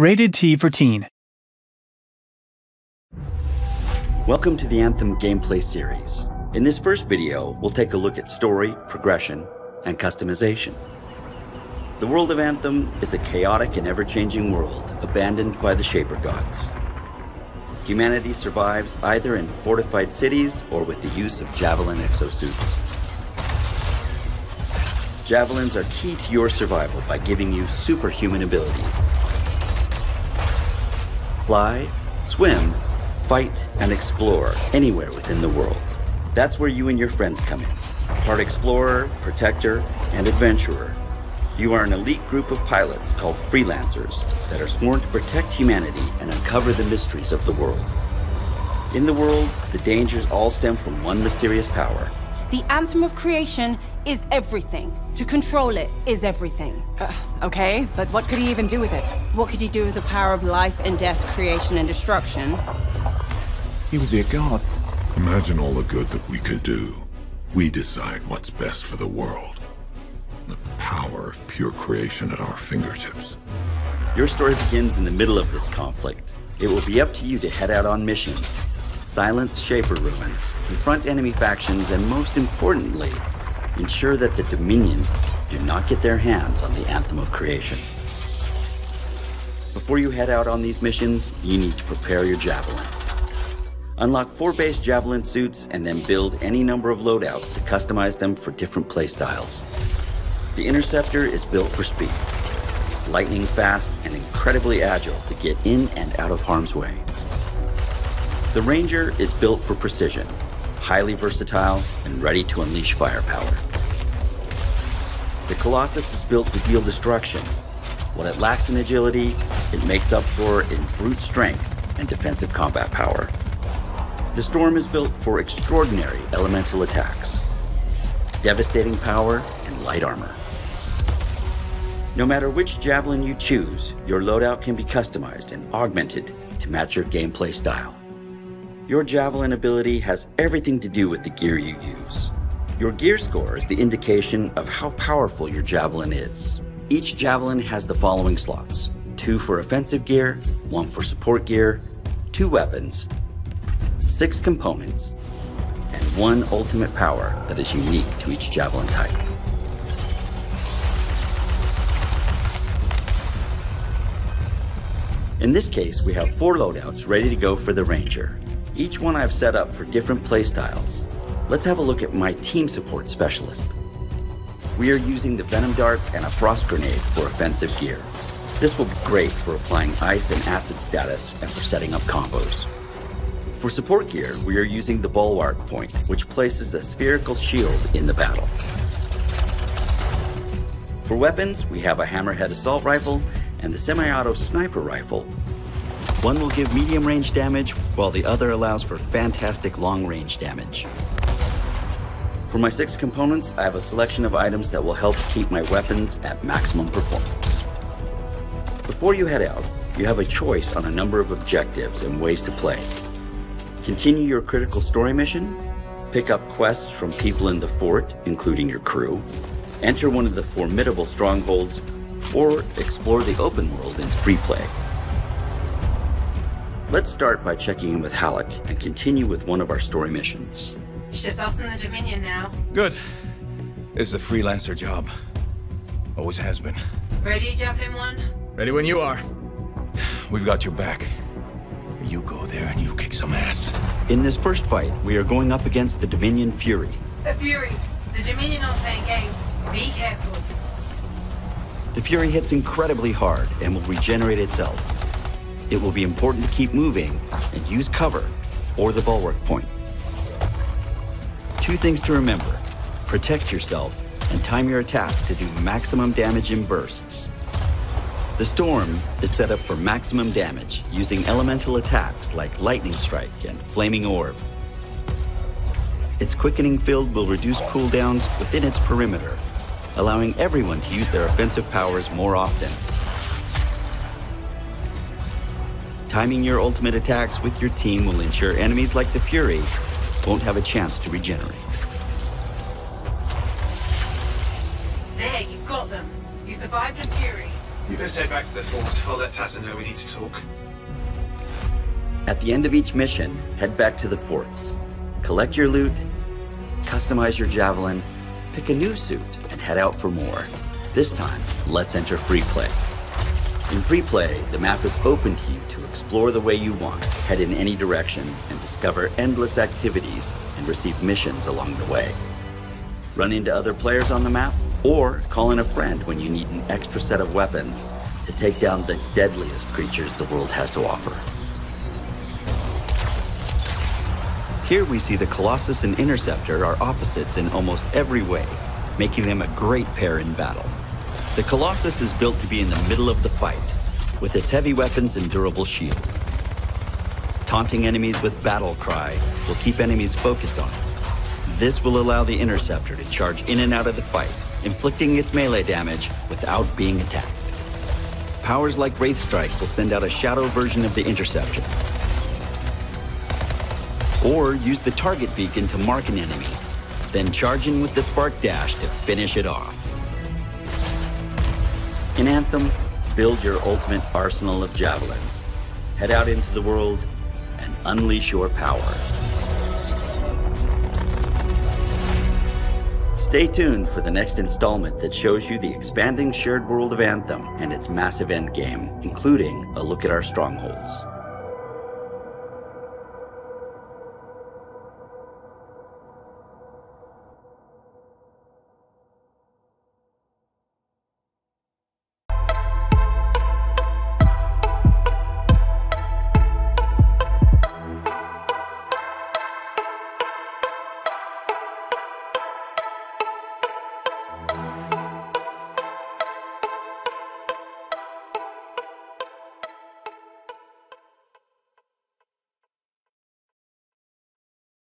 Rated T for Teen. Welcome to the Anthem gameplay series. In this first video, we'll take a look at story, progression, and customization. The world of Anthem is a chaotic and ever-changing world abandoned by the Shaper Gods. Humanity survives either in fortified cities or with the use of Javelin exosuits. Javelins are key to your survival by giving you superhuman abilities. Fly, swim, fight, and explore anywhere within the world. That's where you and your friends come in. Part explorer, protector, and adventurer. You are an elite group of pilots called freelancers that are sworn to protect humanity and uncover the mysteries of the world. In the world, the dangers all stem from one mysterious power. The anthem of creation is everything. To control it is everything. Uh, okay, but what could he even do with it? What could he do with the power of life and death, creation and destruction? He would be a god. Imagine all the good that we could do. We decide what's best for the world. The power of pure creation at our fingertips. Your story begins in the middle of this conflict. It will be up to you to head out on missions, silence Shaper ruins, confront enemy factions, and most importantly, ensure that the Dominion do not get their hands on the Anthem of Creation. Before you head out on these missions, you need to prepare your Javelin. Unlock four base Javelin suits and then build any number of loadouts to customize them for different playstyles. The Interceptor is built for speed, lightning fast and incredibly agile to get in and out of harm's way. The Ranger is built for precision, highly versatile, and ready to unleash firepower. The Colossus is built to deal destruction. What it lacks in agility, it makes up for in brute strength and defensive combat power. The Storm is built for extraordinary elemental attacks, devastating power, and light armor. No matter which javelin you choose, your loadout can be customized and augmented to match your gameplay style. Your javelin ability has everything to do with the gear you use. Your gear score is the indication of how powerful your javelin is. Each javelin has the following slots two for offensive gear, one for support gear, two weapons, six components, and one ultimate power that is unique to each javelin type. In this case, we have four loadouts ready to go for the Ranger. Each one I've set up for different playstyles. Let's have a look at my team support specialist. We are using the Venom Darts and a Frost Grenade for offensive gear. This will be great for applying ice and acid status and for setting up combos. For support gear, we are using the Bulwark Point, which places a spherical shield in the battle. For weapons, we have a Hammerhead Assault Rifle and the semi-auto sniper rifle. One will give medium range damage, while the other allows for fantastic long range damage. For my six components, I have a selection of items that will help keep my weapons at maximum performance. Before you head out, you have a choice on a number of objectives and ways to play. Continue your critical story mission, pick up quests from people in the fort, including your crew, enter one of the formidable strongholds, or explore the open world in free play. Let's start by checking in with Haluk and continue with one of our story missions. It's just us in the Dominion now. Good. It's a freelancer job. Always has been. Ready, Javelin One? Ready when you are. We've got your back. You go there and you kick some ass. In this first fight, we are going up against the Dominion Fury. A Fury. The Dominion aren't playing games. Be careful. The Fury hits incredibly hard and will regenerate itself. It will be important to keep moving and use cover or the bulwark point. Two things to remember. Protect yourself and time your attacks to do maximum damage in bursts. The Storm is set up for maximum damage using elemental attacks like Lightning Strike and Flaming Orb. Its quickening field will reduce cooldowns within its perimeter, allowing everyone to use their offensive powers more often. Timing your ultimate attacks with your team will ensure enemies like the Fury won't have a chance to regenerate. There, you got them. You survived a Fury. You Let's head back to the fort. I'll let Tassyn know we need to talk. At the end of each mission, head back to the fort. Collect your loot, customize your javelin, pick a new suit, and head out for more. This time, let's enter free play. In free play, the map is open to you to explore the way you want, head in any direction, and discover endless activities and receive missions along the way. Run into other players on the map, or call in a friend when you need an extra set of weapons to take down the deadliest creatures the world has to offer. Here we see the Colossus and Interceptor are opposites in almost every way, making them a great pair in battle. The Colossus is built to be in the middle of the fight, with its heavy weapons and durable shield. Taunting enemies with Battle Cry will keep enemies focused on it. This will allow the Interceptor to charge in and out of the fight, inflicting its melee damage without being attacked. Powers like Wraith Strike will send out a shadow version of the Interceptor. Or use the target beacon to mark an enemy, then charge in with the Spark Dash to finish it off. In Anthem, build your ultimate arsenal of javelins. Head out into the world and unleash your power. Stay tuned for the next installment that shows you the expanding shared world of Anthem and its massive endgame, including a look at our strongholds.